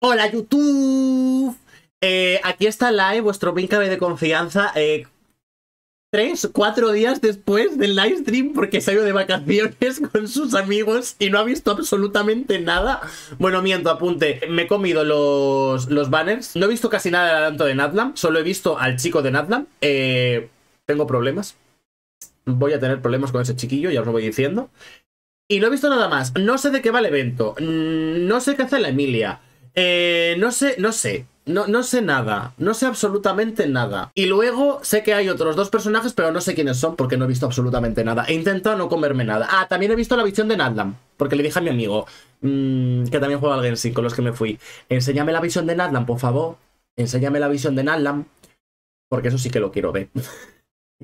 Hola YouTube. Eh, aquí está Live, vuestro Pincabe de confianza. Eh, tres, cuatro días después del live stream porque salió de vacaciones con sus amigos y no ha visto absolutamente nada. Bueno, miento, apunte. Me he comido los, los banners. No he visto casi nada adelanto de Natlam. Solo he visto al chico de Natlam. Eh, tengo problemas. Voy a tener problemas con ese chiquillo, ya os lo voy diciendo. Y no he visto nada más. No sé de qué va el evento. Mm, No sé qué hace la Emilia. Eh, no sé, no sé. No, no sé nada. No sé absolutamente nada. Y luego sé que hay otros dos personajes, pero no sé quiénes son porque no he visto absolutamente nada. He intentado no comerme nada. Ah, también he visto la visión de Nadlam. Porque le dije a mi amigo, mm, que también juega al Genshin con los que me fui. Enséñame la visión de Nadlam, por favor. Enséñame la visión de Nadlam. Porque eso sí que lo quiero ver.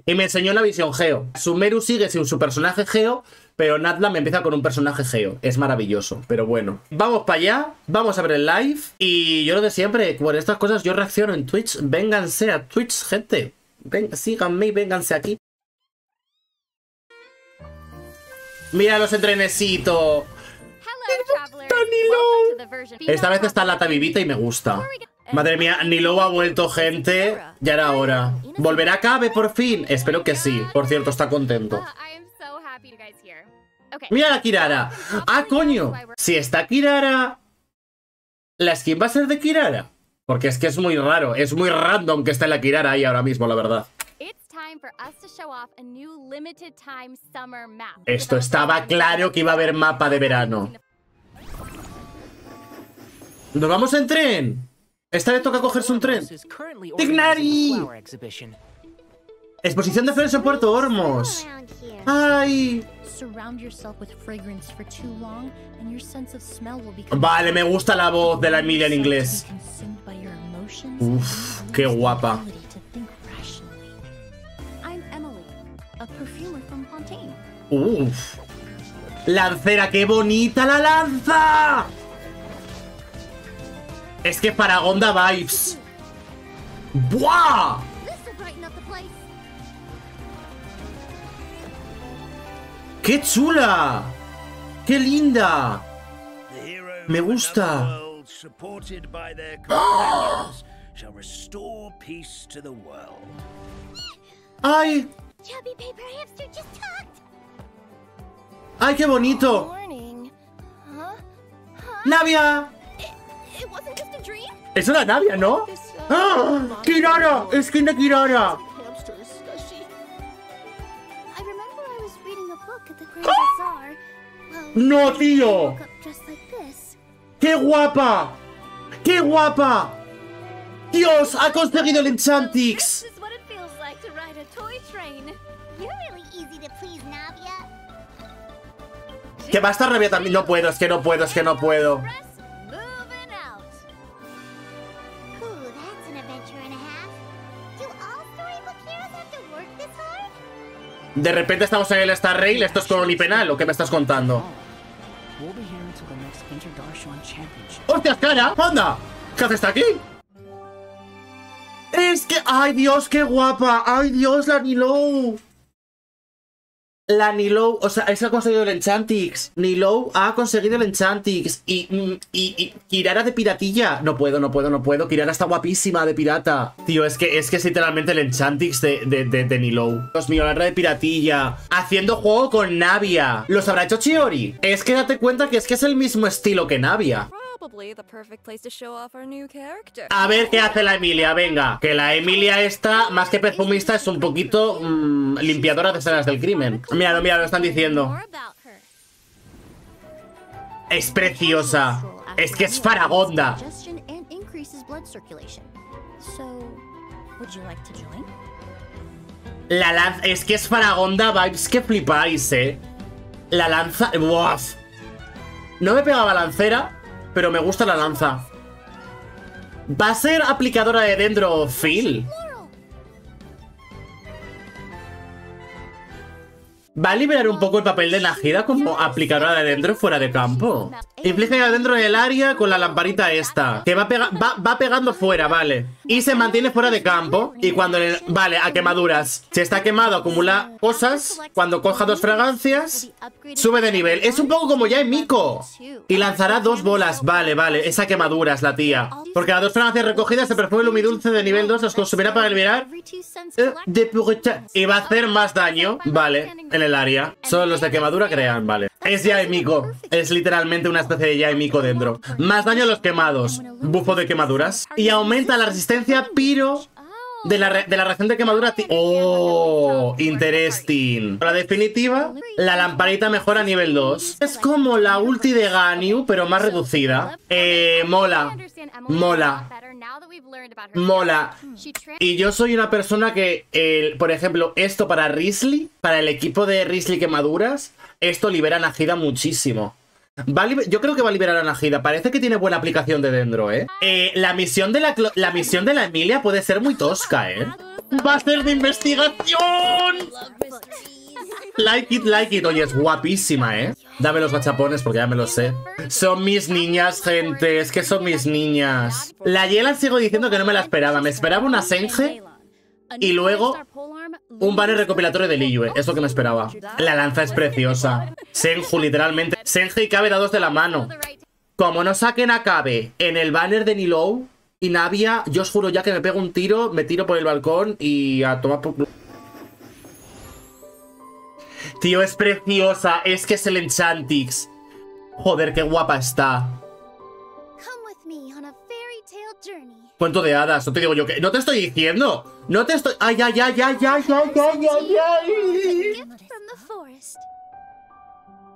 Y me enseñó la visión Geo. Sumeru sigue sin su personaje Geo, pero Natlam empieza con un personaje Geo. Es maravilloso, pero bueno. Vamos para allá, vamos a ver el live. Y yo lo de siempre, por estas cosas yo reacciono en Twitch. Vénganse a Twitch, gente. Ven, síganme y vénganse aquí. Mira los entrenecitos. Esta vez está Lata Vivita y me gusta. Madre mía, Nilo ha vuelto, gente. Ya era hora. ¿Volverá Cabe por fin? Espero que sí. Por cierto, está contento. Mira la Kirara. ¡Ah, coño! Si está Kirara... ¿La skin va a ser de Kirara? Porque es que es muy raro. Es muy random que esté la Kirara ahí ahora mismo, la verdad. Esto estaba claro que iba a haber mapa de verano. ¿Nos vamos en tren? Esta vez toca cogerse un tren. ¡Tignari! Exposición de flores en Puerto Hormos. ¡Ay! Vale, me gusta la voz de la Emilia en inglés. Uf, qué guapa. Uf. Lancera, qué bonita la lanza. Es que Paragon da vibes. ¡Buah! ¡Qué chula! ¡Qué linda! Me gusta. ¡Ay! ¡Ay, qué bonito! ¡Navia! Es una Navia, ¿no? ¡Ah! ¡Kirara! ¡Skin de Kirara! ¡No, tío! ¡Qué guapa! ¡Qué guapa! ¡Dios! ¡Ha conseguido el Enchantix! Que va a estar rabia también. No puedo, es que no puedo, es que no puedo. De repente estamos en el Star Rail, esto es con penal, ¿o qué me estás contando? ¡Hostias, cara! ¡Anda! ¿Qué haces aquí? Es que... ¡Ay, Dios, qué guapa! ¡Ay, Dios, la Nilo! La Nilo, o sea, es que ha conseguido el Enchantix. Nilo ha conseguido el Enchantix. Y, y, y Kirara de piratilla. No puedo, no puedo, no puedo. Kirara está guapísima de pirata. Tío, es que es, que es literalmente el Enchantix de, de, de, de Nilo. Dios mío, la de piratilla. Haciendo juego con Navia. ¿Los habrá hecho Chiori? Es que date cuenta que es que es el mismo estilo que Navia. A ver qué hace la Emilia, venga. Que la Emilia esta, más que perfumista, es un poquito mmm, limpiadora de escenas del crimen. Mira, mira, lo están diciendo. Es preciosa. Es que es faragonda. La lanza... Es que es faragonda vibes que flipáis, eh. La lanza... ¡Buah! No me pegaba lancera, pero me gusta la lanza. ¿Va a ser aplicadora de dendro Va a liberar un poco el papel de Najida como aplicadora de dentro fuera de campo. Inflige adentro del área con la lamparita esta. Que va, va, va, pegando fuera, vale. Y se mantiene fuera de campo. Y cuando le... Vale, a quemaduras. Si está quemado, acumula cosas. Cuando coja dos fragancias, sube de nivel. Es un poco como ya en Miko. Y lanzará dos bolas. Vale, vale. Esa quemadura es la tía. Porque las dos fragancias recogidas, el perfume lumidulce de nivel 2 los consumirá para liberar... Eh, y va a hacer más daño. Vale el área. Solo los de quemadura crean, vale. Es Yaemiko. Es literalmente una especie de Yaemiko dentro. Más daño a los quemados. Bufo de quemaduras. Y aumenta la resistencia piro de la, de la reacción de quemadura. Oh, interesting. La definitiva, la lamparita mejora a nivel 2. Es como la ulti de Ganyu, pero más reducida. Eh, mola. Mola. Mola. Y yo soy una persona que, por ejemplo, esto para Risley, para el equipo de Risley Quemaduras, esto libera a Najida muchísimo. yo creo que va a liberar a Najida. Parece que tiene buena aplicación de dentro, ¿eh? ¿eh? la, misión de la, la misión de la Emilia puede ser muy tosca, ¿eh? ¡Va a ser de investigación! Like it, like it. Oye, es guapísima, ¿eh? Dame los gachapones porque ya me lo sé. Son mis niñas, gente. Es que son mis niñas. La Yela sigo diciendo que no me la esperaba. Me esperaba una Senge y luego un banner recopilatorio de Liyue. Es lo que me esperaba. La lanza es preciosa. Senju, literalmente. Senge y Kabe dados de la mano. Como no saquen a Kabe en el banner de Nilou y Navia, yo os juro ya que me pego un tiro, me tiro por el balcón y a tomar por... Tío, es preciosa. Es que es el Enchantix. Joder, qué guapa está. Cuento de hadas, no te digo yo que... No te estoy diciendo. No te estoy... Ay, ay, ay, ay, ay, ay, ay, ay, ay.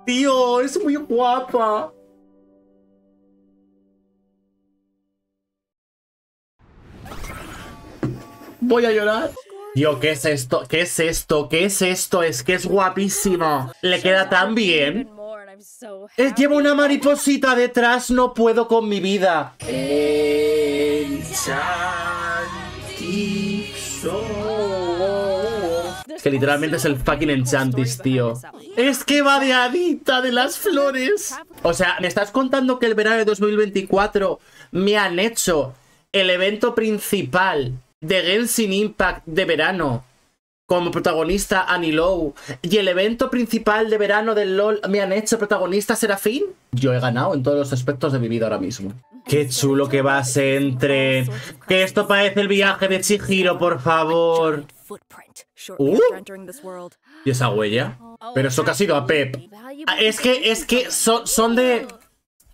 Tío, es muy guapa. Voy a llorar. Tío, ¿qué es esto? ¿Qué es esto? ¿Qué es esto? Es que es guapísimo. Le queda tan bien. Es, lleva una mariposita detrás, no puedo con mi vida. Es que literalmente es el fucking Enchantis, tío. Es que va de las flores. O sea, ¿me estás contando que el verano de 2024 me han hecho el evento principal de Genshin Impact de verano como protagonista Anilou y el evento principal de verano del LOL me han hecho protagonista Serafín, yo he ganado en todos los aspectos de mi vida ahora mismo. Qué chulo que va a ser entre... Que esto parece el viaje de Chihiro, por favor. Uh, ¿Y esa huella? Pero eso que ha sido a Pep. Ah, es que, es que son, son de...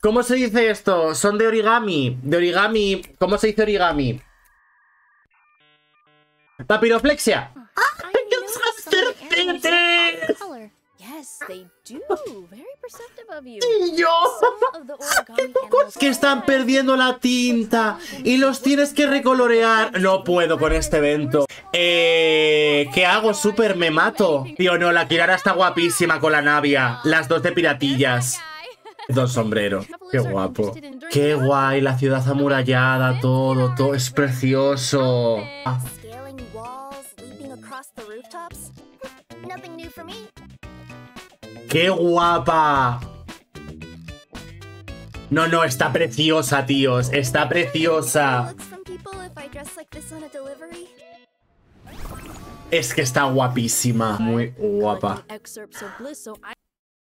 ¿Cómo se dice esto? Son de origami. De origami... ¿Cómo se dice origami? Papiroflexia. Y yo. que están perdiendo la tinta y los tienes que recolorear. No puedo con este evento. Eh, ¿Qué hago? Súper me mato. Tío, no, la Kirara está guapísima con la Navia. Las dos de piratillas. Dos sombreros. Qué guapo. Qué guay, la ciudad amurallada, todo, todo es precioso. ¡Qué guapa! No, no, está preciosa, tíos. Está preciosa. Es que está guapísima. Muy guapa.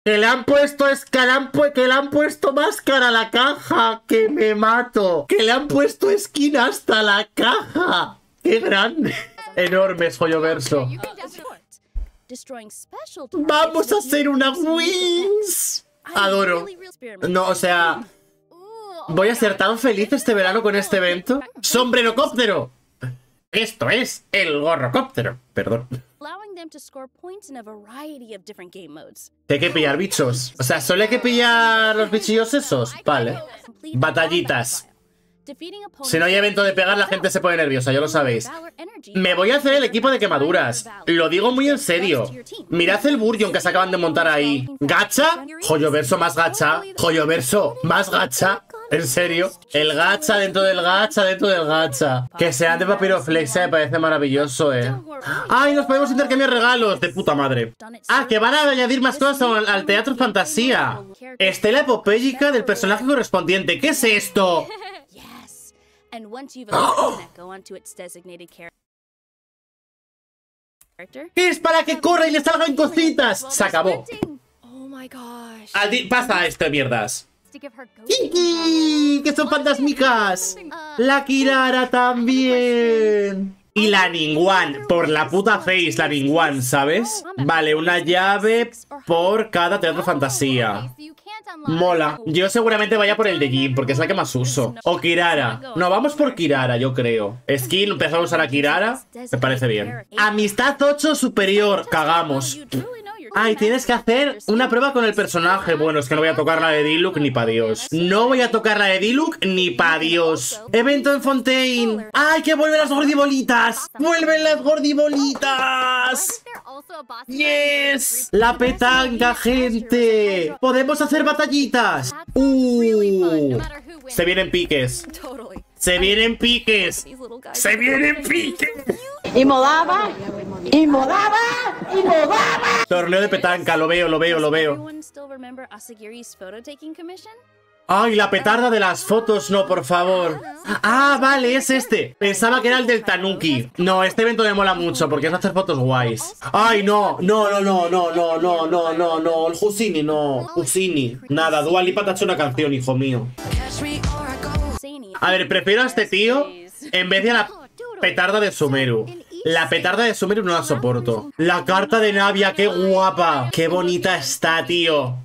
Que le han puesto es que le han, puesto máscara a la caja. Que me mato. Que le han puesto skin hasta la caja. ¡Qué grande! Enormes, verso. Vamos a hacer una Wings. Adoro. No, o sea... Voy a ser tan feliz este verano con este evento. ¡Sombrerocóptero! Esto es el gorrocóptero. Perdón. Hay que pillar bichos. O sea, solo hay que pillar los bichillos esos. Vale. Batallitas. Si no hay evento de pegar, la gente se pone nerviosa, ya lo sabéis. Me voy a hacer el equipo de quemaduras. Lo digo muy en serio. Mirad el Burjon que se acaban de montar ahí. ¿Gacha? Joyo verso más gacha. Joyo verso más gacha. ¿En serio? El gacha dentro del gacha dentro del gacha. Que sea de papiroflexia me parece maravilloso, eh. ¡Ay, nos podemos intercambiar regalos! De puta madre. Ah, que van a añadir más cosas al, al teatro fantasía. Estela epopéyica del personaje correspondiente. ¿Qué es esto? And once you've elected that go onto its designated char- character. ¿Qué es para que corra y le salgan cositas? Se acabó. Oh my gosh. Adi- Pasa esto, mierdas. ¡Kiki! ¡Que son fantásmicas! La Kirara también. Y la Ningguan, por la puta face, la Ningguan, ¿sabes? Vale, una llave por cada teatro fantasía. Mola. Yo seguramente vaya por el de Jin, porque es la que más uso. O Kirara. No, vamos por Kirara, yo creo. Skin, empezamos a usar a Kirara. Me parece bien. Amistad 8 superior. Cagamos. Ay, tienes que hacer una prueba con el personaje. Bueno, es que no voy a tocar la de Diluc ni pa' Dios. No voy a tocar la de Diluc ni pa' Dios. Evento en Fontaine. ¡Ay, que vuelven las gordibolitas! ¡Vuelven las gordibolitas! ¡Yes! La petanca, gente. Podemos hacer batallitas. Uh. Se vienen piques. Se vienen piques. Se vienen piques. y modaba, y modaba, y modaba. Torneo de petanca, lo veo, lo veo, lo veo. Ay, la petarda de las fotos, no, por favor. Ah, vale, es este. Pensaba que era el del Tanuki. No, este evento me mola mucho porque es hacer fotos guays. Ay, no, no, no, no, no, no, no, no, no, no. El Husini, no. Husini. Nada, Dua Lipa te ha hecho una canción, hijo mío. A ver, prefiero a este tío en vez de a la petarda de Sumeru. La petarda de Sumeru no la soporto. La carta de Navia, qué guapa. Qué bonita está, tío.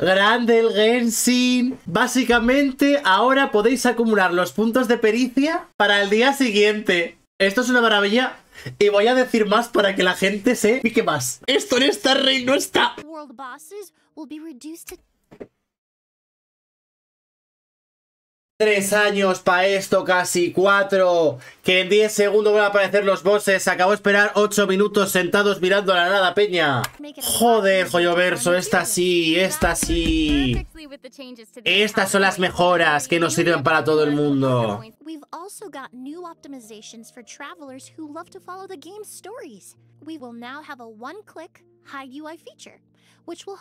Grande el Genshin. Básicamente, ahora podéis acumular los puntos de pericia para el día siguiente. Esto es una maravilla. Y voy a decir más para que la gente se pique más. Esto en Star Rail no está. Tres años para esto, casi cuatro. Que en 10 segundos van a aparecer los bosses. Acabo de esperar 8 minutos sentados mirando a la nada, peña. Joder, Joyoverso, esta sí, esta sí. Estas son las mejoras que nos sirven para todo el mundo. We've also got new optimizations for travelers who love to follow the game's stories. We will now have a one click hide UI feature, which will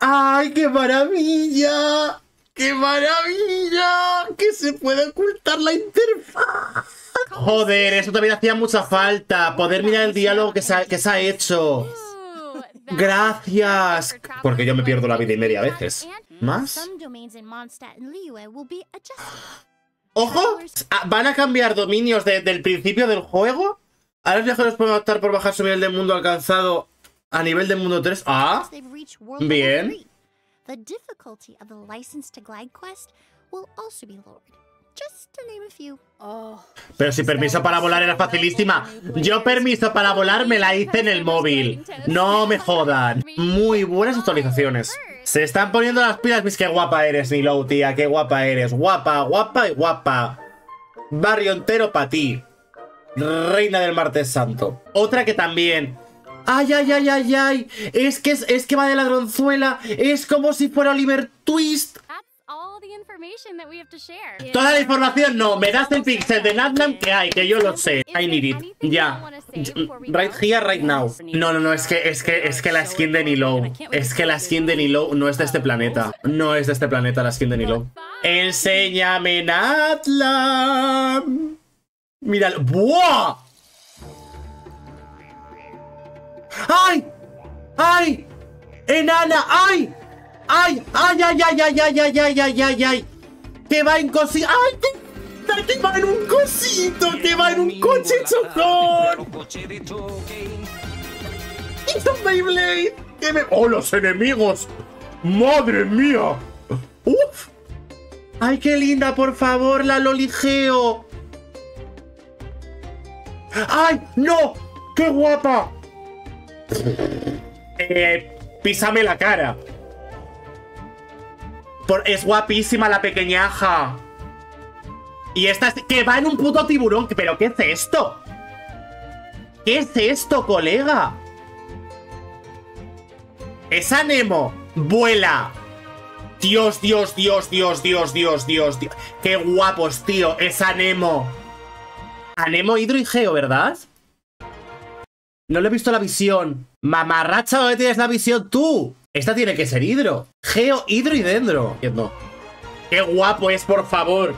¡Ay, qué maravilla! ¡Qué maravilla! ¡Que se puede ocultar la interfaz! Joder, eso también hacía mucha falta. Poder mirar el diálogo que se ha, que se ha hecho. Gracias. Porque yo me pierdo la vida y media a veces. ¿Más? ¡Ojo! Ah, ¿Van a cambiar dominios de- del principio del juego? Ahora los viajeros pueden optar por bajar su nivel de mundo alcanzado a nivel de mundo 3. ¡Ah! Bien. level 3. The difficulty of the license to glide quest will also be lowered. Just to name a few. oh, Pero si permiso para volar era facilísima. Yo permiso para volar me la hice en el móvil. No me jodan. Muy buenas actualizaciones. Se están poniendo las pilas, mis qué guapa eres, Nilou, tía. Qué guapa eres. Guapa, guapa y guapa. Barrio entero para ti. Reina del martes santo. Otra que también. Ay, ay, ay, ay, ay. Es que, es, es que va de ladronzuela. Es como si fuera Oliver Twist. Toda la información no, me das el pixel de Natnam que hay, que yo lo sé. I need it. Ya. Right here, right now. No, no, no, es que, es que, es que la skin de Nilou. Es que la skin de Nilou no es de este planeta. No es de este planeta la skin de Nilou. Enséñame Natlam. Míralo. ¡Buah! ¡Ay! ¡Ay! ¡Enana! ¡Ay! ¡Ay! ¡Ay, ay, ay, ay, ay, ay, ay, ay, ay, ay! ¡Que va en cosito! ¡Ay! Que, que va en un cosito! ¡Que va en un coche chocón! ¡Es un Beyblade! ¡Que me... ¡Oh, los enemigos! ¡Madre mía! ¡Uf! ¡Ay, qué linda, por favor, la Loligeo! ¡Ay, no! ¡Qué guapa! Eh, písame la cara. Por- es guapísima la pequeñaja. Y esta es... que va en un puto tiburón. ¿Pero qué es esto? ¿Qué es esto, colega? Esa Nemo vuela. Dios, Dios, Dios, Dios, Dios, Dios, Dios, Dios. Qué guapos, tío. Esa Nemo. A Nemo, Hidro y Geo, ¿verdad? No le he visto la visión. Mamarracha, ¿dónde tienes la visión tú? Esta tiene que ser Hidro. Geo, Hidro y Dendro. Entiendo. Qué guapo es, por favor.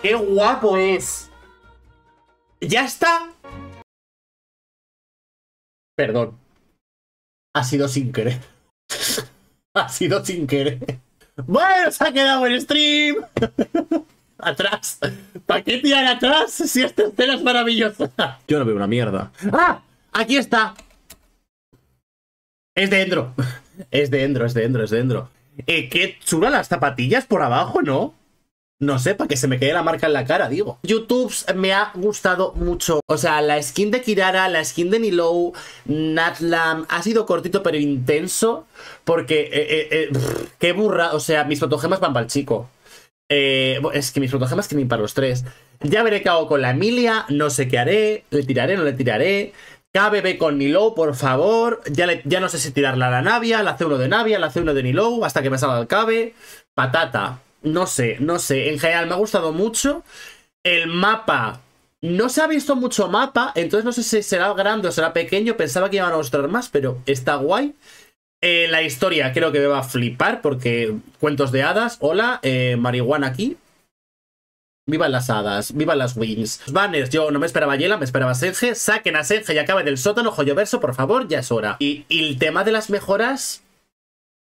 Qué guapo es. Ya está. Perdón. Ha sido sin querer. ha sido sin querer. Bueno, se ha quedado el stream. atrás. ¿Para qué tirar atrás si esta escena es maravillosa? Yo no veo una mierda. ¡Ah! Aquí está. Es dentro. Es dentro, es dentro, es dentro. Eh, qué chula las zapatillas por abajo, ¿no? No sé, para que se me quede la marca en la cara, digo. YouTube me ha gustado mucho. O sea, la skin de Kirara, la skin de Nilou, Natlam, ha sido cortito pero intenso. Porque, eh, eh, eh, pff, qué burra. O sea, mis fotogemas van para el chico. Eh, es que mis fotogemas tienen para los tres. Ya veré qué hago con la Emilia. No sé qué haré. Le tiraré, no le tiraré. KBB con Nilou, por favor. Ya, ya no sé si tirarla a la Navia. La C1 de Navia, la C1 de Nilou. Hasta que me salga el KB. Patata. No sé, no sé. En general me ha gustado mucho. El mapa. No se ha visto mucho mapa. Entonces no sé si será grande o será pequeño. Pensaba que iban a mostrar más, pero está guay. Eh, la historia creo que me va a flipar porque cuentos de hadas. Hola, eh, marihuana aquí. Vivan las hadas, vivan las wings. Banners, yo no me esperaba Yela, me esperaba Senge. Saquen a Senge y acabe del sótano, joyoverso, por favor, ya es hora. Y, y el tema de las mejoras,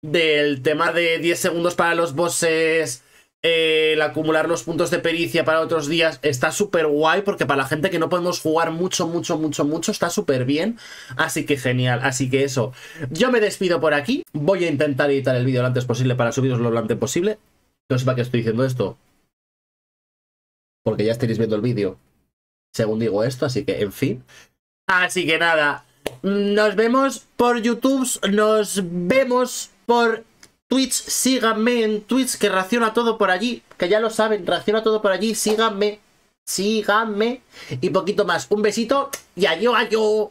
del tema de 10 segundos para los bosses, el acumular los puntos de pericia para otros días, está súper guay porque para la gente que no podemos jugar mucho, mucho, mucho, mucho, está súper bien. Así que genial, así que eso. Yo me despido por aquí. Voy a intentar editar el vídeo lo antes posible para subiroslo lo antes posible. No sé para qué estoy diciendo esto. Porque ya estaréis viendo el vídeo. Según digo esto, así que, en fin. Así que nada. Nos vemos por YouTube. Nos vemos por Twitch. Síganme en Twitch, que reacciona todo por allí. Que ya lo saben, reacciona todo por allí. Síganme. Síganme. Y poquito más. Un besito y adiós, adiós.